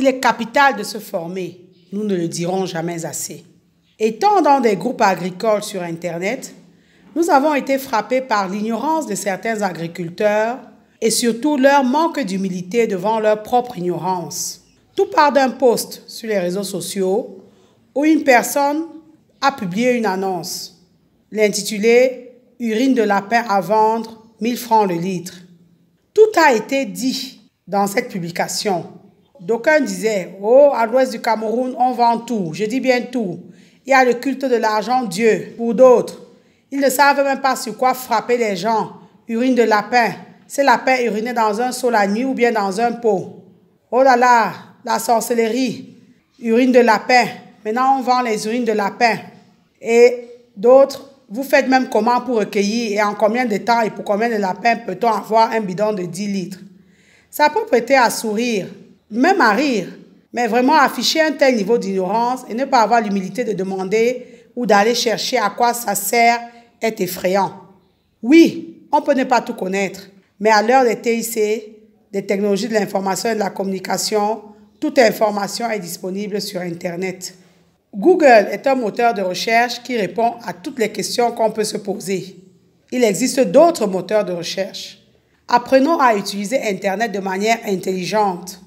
il est capital de se former. Nous ne le dirons jamais assez. Étant dans des groupes agricoles sur Internet, nous avons été frappés par l'ignorance de certains agriculteurs et surtout leur manque d'humilité devant leur propre ignorance. Tout part d'un post sur les réseaux sociaux où une personne a publié une annonce, l'intitulé Urine de lapin à vendre, 1000 francs le litre. Tout a été dit dans cette publication. D'aucuns disaient, oh, à l'ouest du Cameroun, on vend tout. Je dis bien tout. Il y a le culte de l'argent Dieu. Pour d'autres, ils ne savent même pas sur quoi frapper les gens. Urine de lapin. C'est lapin uriné dans un seau la nuit ou bien dans un pot. Oh là là, la sorcellerie. Urine de lapin. Maintenant, on vend les urines de lapin. Et d'autres, vous faites même comment pour recueillir et en combien de temps et pour combien de lapins peut-on avoir un bidon de 10 litres? Ça peut prêter à sourire, même à rire, mais vraiment afficher un tel niveau d'ignorance et ne pas avoir l'humilité de demander ou d'aller chercher à quoi ça sert est effrayant. Oui, on peut ne pas tout connaître, mais à l'heure des TIC, des technologies de l'information et de la communication, toute information est disponible sur Internet. Google est un moteur de recherche qui répond à toutes les questions qu'on peut se poser. Il existe d'autres moteurs de recherche. Apprenons à utiliser Internet de manière intelligente.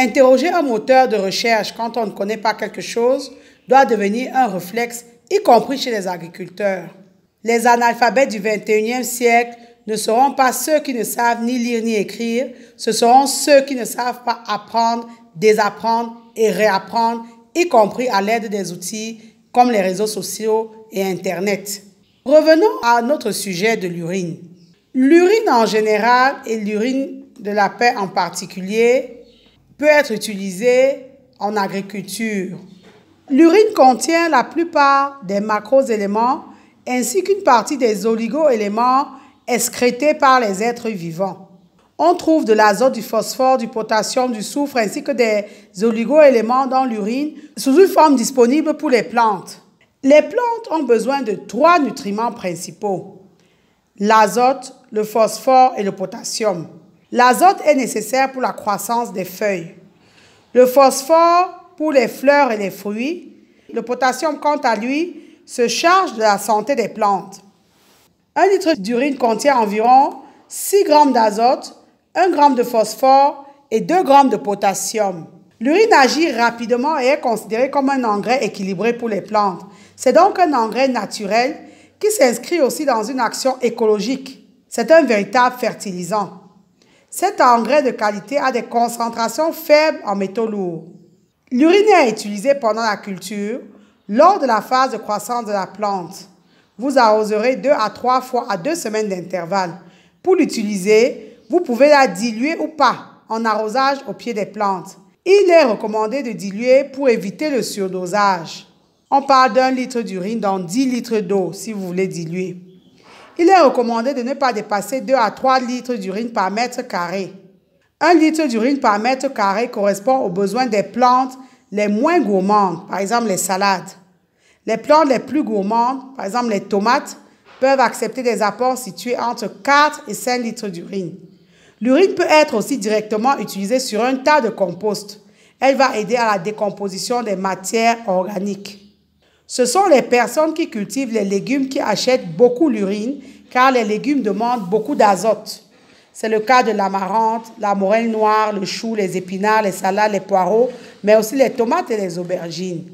Interroger un moteur de recherche quand on ne connaît pas quelque chose doit devenir un réflexe, y compris chez les agriculteurs. Les analphabètes du 21e siècle ne seront pas ceux qui ne savent ni lire ni écrire, ce seront ceux qui ne savent pas apprendre, désapprendre et réapprendre y compris à l'aide des outils comme les réseaux sociaux et Internet. Revenons à notre sujet de l'urine. L'urine en général et l'urine de la paix en particulier peut être utilisée en agriculture. L'urine contient la plupart des macro-éléments ainsi qu'une partie des oligo-éléments excrétés par les êtres vivants. On trouve de l'azote, du phosphore, du potassium, du soufre ainsi que des oligo-éléments dans l'urine sous une forme disponible pour les plantes. Les plantes ont besoin de trois nutriments principaux l'azote, le phosphore et le potassium. L'azote est nécessaire pour la croissance des feuilles. Le phosphore pour les fleurs et les fruits. Le potassium, quant à lui, se charge de la santé des plantes. Un litre d'urine contient environ 6 grammes d'azote, 1 g de phosphore et 2 g de potassium. L'urine agit rapidement et est considérée comme un engrais équilibré pour les plantes. C'est donc un engrais naturel qui s'inscrit aussi dans une action écologique. C'est un véritable fertilisant. Cet engrais de qualité a des concentrations faibles en métaux lourds. L'urine est utilisée pendant la culture, lors de la phase de croissance de la plante. Vous arroserez deux à trois fois à deux semaines d'intervalle. Pour l'utiliser, vous pouvez la diluer ou pas en arrosage au pied des plantes. Il est recommandé de diluer pour éviter le surdosage. On parle d'un litre d'urine dans 10 litres d'eau si vous voulez diluer. Il est recommandé de ne pas dépasser 2 à 3 litres d'urine par mètre carré. Un litre d'urine par mètre carré correspond aux besoins des plantes les moins gourmandes, par exemple les salades. Les plantes les plus gourmandes, par exemple les tomates, peuvent accepter des apports situés entre 4 et 5 litres d'urine. L'urine peut être aussi directement utilisée sur un tas de compost. Elle va aider à la décomposition des matières organiques. Ce sont les personnes qui cultivent les légumes qui achètent beaucoup l'urine car les légumes demandent beaucoup d'azote. C'est le cas de l'amarante, la morelle noire, le chou, les épinards, les salades, les poireaux, mais aussi les tomates et les aubergines.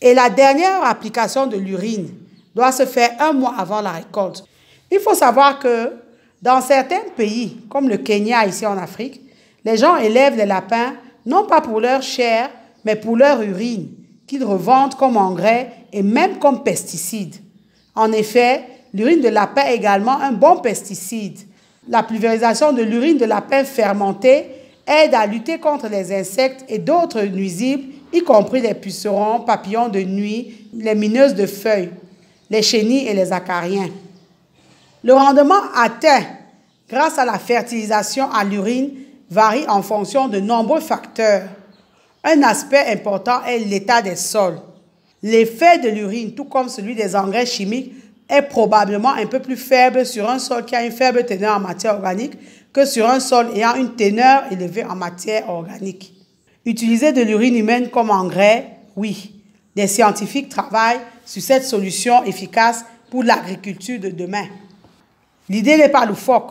Et la dernière application de l'urine doit se faire un mois avant la récolte. Il faut savoir que dans certains pays, comme le Kenya ici en Afrique, les gens élèvent les lapins non pas pour leur chair, mais pour leur urine, qu'ils revendent comme engrais et même comme pesticide. En effet, l'urine de lapin est également un bon pesticide. La pulvérisation de l'urine de lapin fermentée aide à lutter contre les insectes et d'autres nuisibles, y compris les pucerons, papillons de nuit, les mineuses de feuilles, les chenilles et les acariens. Le rendement atteint grâce à la fertilisation à l'urine varie en fonction de nombreux facteurs. Un aspect important est l'état des sols. L'effet de l'urine, tout comme celui des engrais chimiques, est probablement un peu plus faible sur un sol qui a une faible teneur en matière organique que sur un sol ayant une teneur élevée en matière organique. Utiliser de l'urine humaine comme engrais, oui. Des scientifiques travaillent sur cette solution efficace pour l'agriculture de demain. L'idée n'est pas loufoque.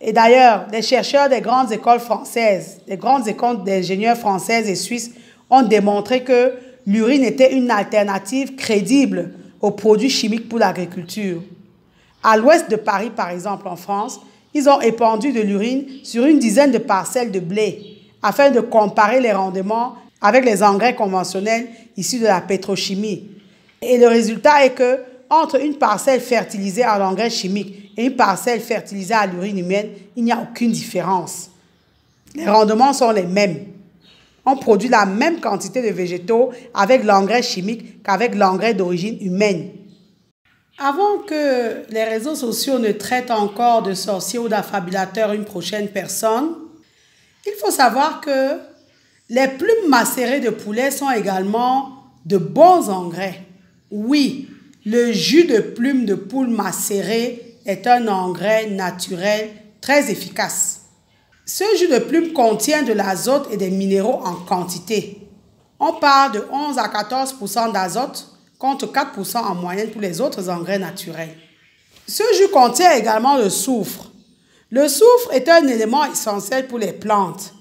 Et d'ailleurs, les chercheurs des grandes écoles françaises, des grandes écoles d'ingénieurs françaises et suisses ont démontré que l'urine était une alternative crédible aux produits chimiques pour l'agriculture. À l'ouest de Paris, par exemple, en France, ils ont épandu de l'urine sur une dizaine de parcelles de blé afin de comparer les rendements avec les engrais conventionnels issus de la pétrochimie. Et le résultat est que entre une parcelle fertilisée à l'engrais chimique et une parcelle fertilisée à l'urine humaine, il n'y a aucune différence. Les rendements sont les mêmes. On produit la même quantité de végétaux avec l'engrais chimique qu'avec l'engrais d'origine humaine. Avant que les réseaux sociaux ne traitent encore de sorcier ou d'affabulateurs une prochaine personne, il faut savoir que les plumes macérées de poulet sont également de bons engrais. Oui, le jus de plume de poule macéré est un engrais naturel très efficace. Ce jus de plume contient de l'azote et des minéraux en quantité. On parle de 11 à 14 d'azote contre 4% en moyenne pour les autres engrais naturels. Ce jus contient également le soufre. Le soufre est un élément essentiel pour les plantes.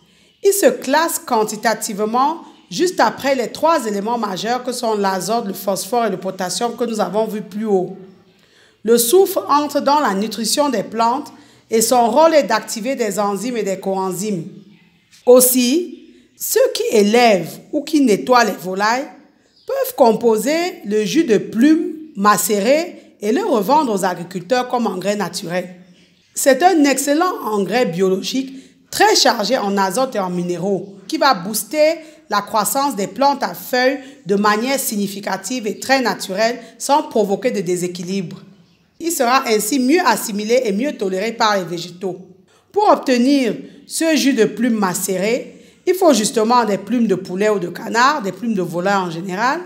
Il se classe quantitativement juste après les trois éléments majeurs que sont l'azote, le phosphore et le potassium que nous avons vus plus haut. Le soufre entre dans la nutrition des plantes et son rôle est d'activer des enzymes et des coenzymes. Aussi, ceux qui élèvent ou qui nettoient les volailles peuvent composer le jus de plume macéré et le revendre aux agriculteurs comme engrais naturel. C'est un excellent engrais biologique très chargé en azote et en minéraux qui va booster la croissance des plantes à feuilles de manière significative et très naturelle sans provoquer de déséquilibre. Il sera ainsi mieux assimilé et mieux toléré par les végétaux. Pour obtenir ce jus de plume macéré, il faut justement des plumes de poulet ou de canard, des plumes de volaille en général,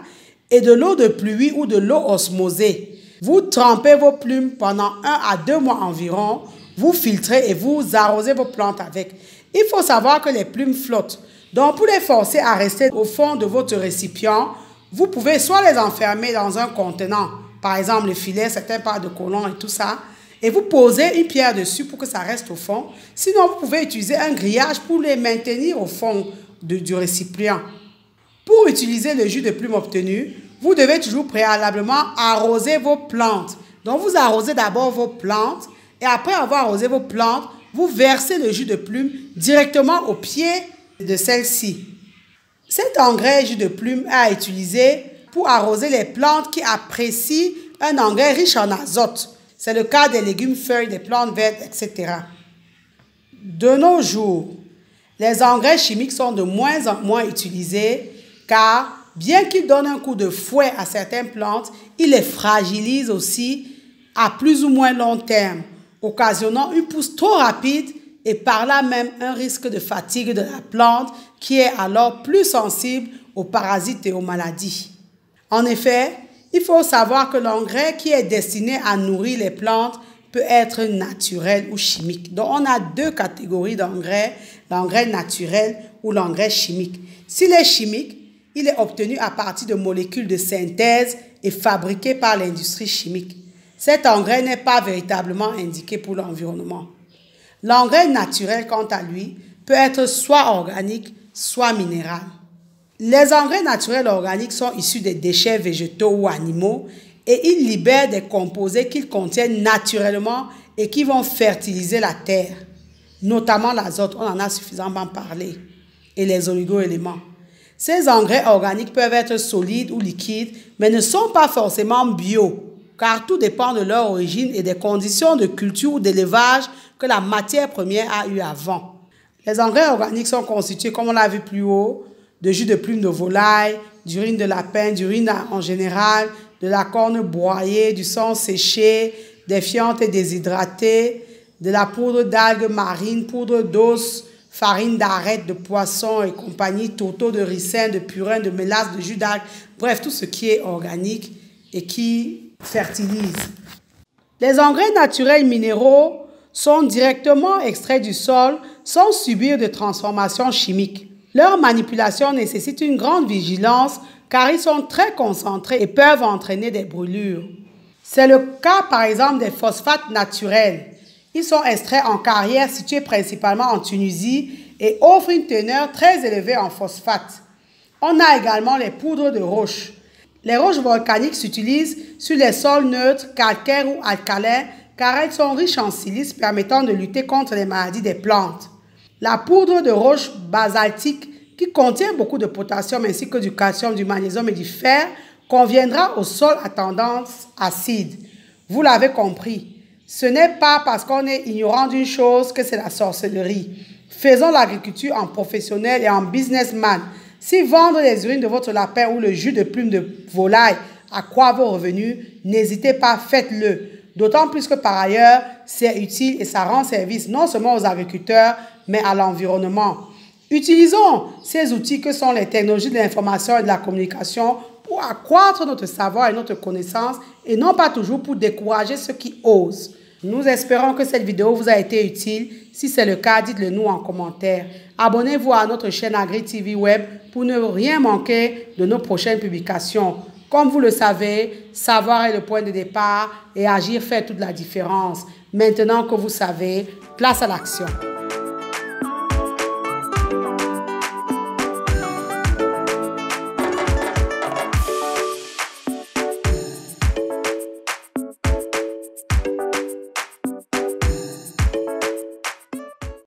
et de l'eau de pluie ou de l'eau osmosée. Vous trempez vos plumes pendant un à deux mois environ, vous filtrez et vous arrosez vos plantes avec. Il faut savoir que les plumes flottent. Donc, pour les forcer à rester au fond de votre récipient, vous pouvez soit les enfermer dans un contenant, par exemple le filet, certains parlent de colon et tout ça, et vous posez une pierre dessus pour que ça reste au fond. Sinon, vous pouvez utiliser un grillage pour les maintenir au fond du récipient. Pour utiliser le jus de plume obtenu, vous devez toujours préalablement arroser vos plantes. Donc, vous arrosez d'abord vos plantes et après avoir arrosé vos plantes, vous versez le jus de plume directement au pied de celle-ci. Cet engrais jus de plume à utiliser pour arroser les plantes qui apprécient un engrais riche en azote. C'est le cas des légumes, feuilles, des plantes vertes, etc. De nos jours, les engrais chimiques sont de moins en moins utilisés car bien qu'ils donnent un coup de fouet à certaines plantes, ils les fragilisent aussi à plus ou moins long terme, occasionnant une pousse trop rapide et par là même un risque de fatigue de la plante qui est alors plus sensible aux parasites et aux maladies. En effet, il faut savoir que l'engrais qui est destiné à nourrir les plantes peut être naturel ou chimique. Donc, on a deux catégories d'engrais, l'engrais naturel ou l'engrais chimique. S'il est chimique, il est obtenu à partir de molécules de synthèse et fabriqué par l'industrie chimique. Cet engrais n'est pas véritablement indiqué pour l'environnement. L'engrais naturel, quant à lui, peut être soit organique, soit minéral. Les engrais naturels organiques sont issus des déchets végétaux ou animaux et ils libèrent des composés qu'ils contiennent naturellement et qui vont fertiliser la terre, notamment l'azote, on en a suffisamment parlé, et les oligo-éléments. Ces engrais organiques peuvent être solides ou liquides, mais ne sont pas forcément bio, car tout dépend de leur origine et des conditions de culture ou d'élevage que la matière première a eu avant. Les engrais organiques sont constitués, comme on l'a vu plus haut, de jus de plume de volaille, d'urine de lapin, d'urine en général, de la corne broyée, du sang séché, des fientes déshydratées, de la poudre d'algues marines, poudre d'os, farine d'arête, de poisson et compagnie, tourteau de ricin, de purin, de mélasse, de jus d'algues, bref, tout ce qui est organique et qui fertilise. Les engrais naturels minéraux sont directement extraits du sol sans subir de transformation chimique. Leur manipulation nécessite une grande vigilance car ils sont très concentrés et peuvent entraîner des brûlures. C'est le cas par exemple des phosphates naturels. Ils sont extraits en carrière située principalement en Tunisie et offrent une teneur très élevée en phosphate. On a également les poudres de roche. Les roches volcaniques s'utilisent sur les sols neutres, calcaires ou alcalins car elles sont riches en silice permettant de lutter contre les maladies des plantes. La poudre de roche basaltique qui contient beaucoup de potassium ainsi que du calcium, du magnésium et du fer conviendra au sol à tendance acide. Vous l'avez compris, ce n'est pas parce qu'on est ignorant d'une chose que c'est la sorcellerie. Faisons l'agriculture en professionnel et en businessman. Si vendre les urines de votre lapin ou le jus de plume de volaille accroît vos revenus, n'hésitez pas, faites-le. D'autant plus que par ailleurs, c'est utile et ça rend service non seulement aux agriculteurs, mais à l'environnement. Utilisons ces outils que sont les technologies de l'information et de la communication pour accroître notre savoir et notre connaissance et non pas toujours pour décourager ceux qui osent. Nous espérons que cette vidéo vous a été utile. Si c'est le cas, dites-le nous en commentaire. Abonnez-vous à notre chaîne Agri TV Web pour ne rien manquer de nos prochaines publications. Comme vous le savez, savoir est le point de départ et agir fait toute la différence. Maintenant que vous savez, place à l'action.